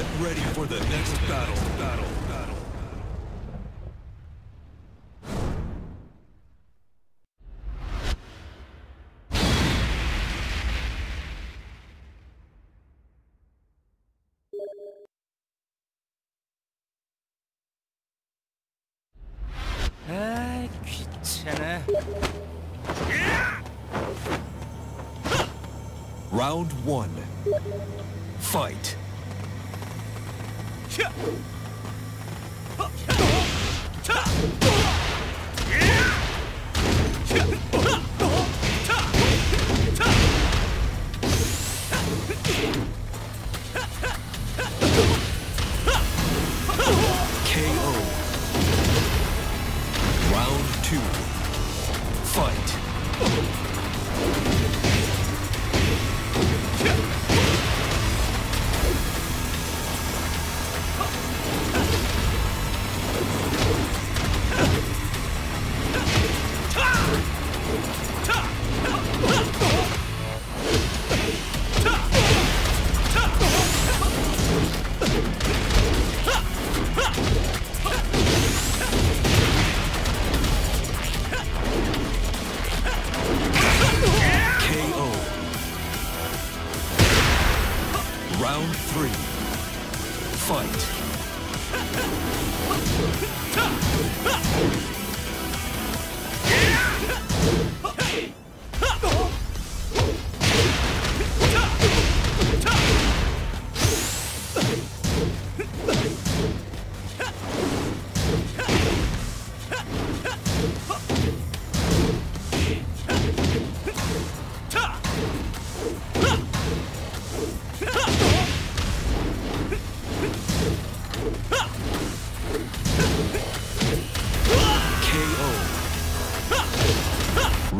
Get ready for the next battle. Battle. Battle. 아 귀찮아. Round one. Fight. KO. Round two. Three. Fight.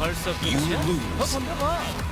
벌써 끝이야? 더 덤벼봐.